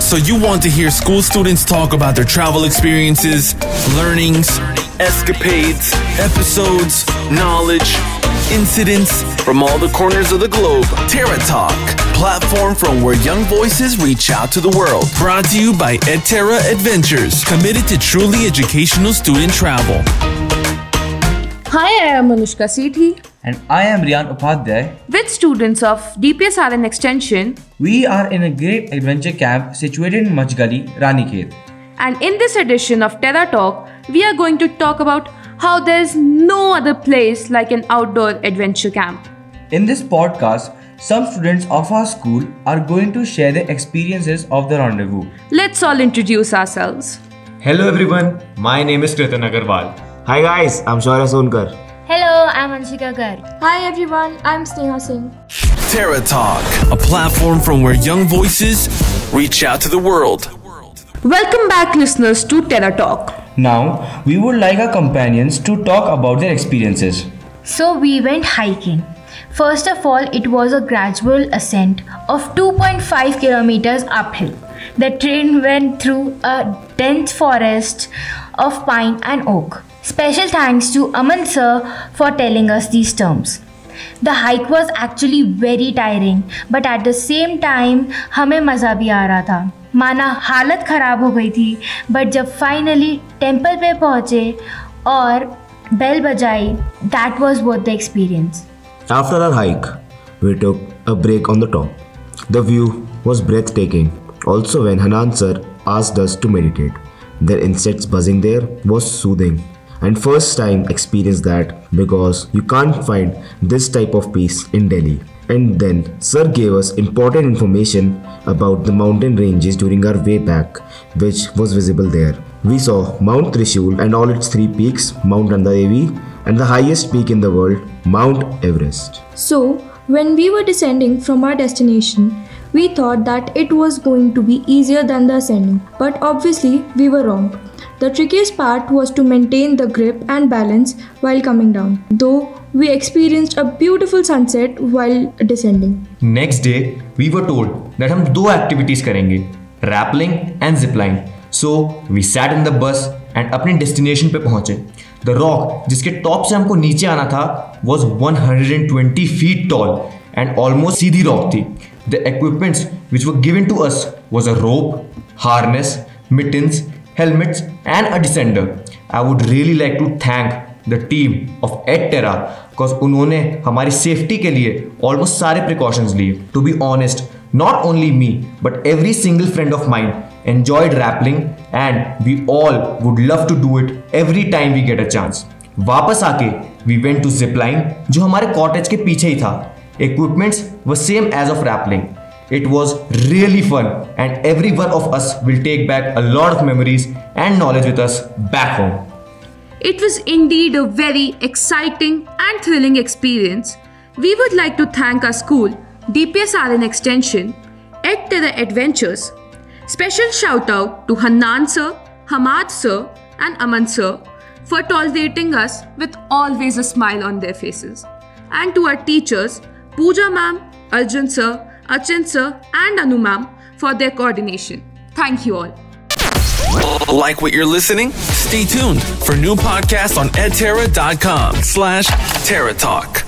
So you want to hear school students talk about their travel experiences, learnings, escapades, episodes, knowledge, incidents from all the corners of the globe. Terra Talk, platform from where young voices reach out to the world. Brought to you by EdTerra Edventures, committed to truly educational student travel. Hi, I am Anushka Sethi And I am Riyan Upadhyay. with students of DPSRN Extension. We are in a great adventure camp situated in Majgali, Ranikhet. And in this edition of Terra Talk, we are going to talk about how there's no other place like an outdoor adventure camp. In this podcast, some students of our school are going to share their experiences of the rendezvous. Let's all introduce ourselves. Hello everyone, my name is Kritan Agarwal. Hi guys, I'm Shaurya Sonkar. Hello, I'm Anshika Garg. Hi everyone, I'm Sneha Singh. Terra Talk, a platform from where young voices reach out to the world. Welcome back, listeners, to Terra Talk. Now, we would like our companions to talk about their experiences. So we went hiking. First of all, it was a gradual ascent of 2.5 kilometers uphill. The train went through a dense forest of pine and oak. Special thanks to Aman sir for telling us these terms. The hike was actually very tiring, but at the same time हमें मज़ा भी आ रहा था माना हालत ख़राब हो गई थी बट जब फाइनली टेम्पल पे पहुँचे और बेल बजाई that was worth the experience After our hike, we took a break on the top. The view was breathtaking. Also, when Hanan asked us to meditate, the insects buzzing there was soothing. And first time experienced that because you can't find this type of peace in Delhi. And then sir gave us important information about the mountain ranges during our way back, which was visible there. We saw Mount Trishul and all its three peaks, Mount Nandadevi, and the highest peak in the world, Mount Everest. So, when we were descending from our destination, we thought that it was going to be easier than the ascending, but obviously we were wrong. The trickiest part was to maintain the grip and balance while coming down, though we experienced a beautiful sunset while descending. Next day, we were told that हम दो activities करेंगे rappelling and zipline. So we sat in the bus and अपनी destination पे पहुंचे. The rock जिसके top से हमको नीचे आना था was 120 feet tall and almost सीधी rock थी. The equipments which were given to us was a rope, harness, mittens, helmets and a descender. I would really like to thank the team of EdTerra because उन्होंने हमारी safety के लिए almost सारे precautions लिए. To be honest not only me but every single friend of mine enjoyed rappelling and we all would love to do it every time we get a chance वापस आके we went to Zipline जो हमारे cottage के पीछे ही था. Equipments were same as of rappelling It was really fun, and every one of us will take back a lot of memories and knowledge with us back home. It was indeed a very exciting and thrilling experience. We would like to thank our school, DPSRN Extension, EdTerra Edventures. Special shout out to Hanan sir, Hamad sir, and Aman sir for tolerating us with always a smile on their faces. And to our teachers, Pooja ma'am, Arjun sir, Achin sir, and Anu ma'am for their coordination. Thank you all. Like what you're listening? Stay tuned for new podcasts on edterra.com slash Terra Talk.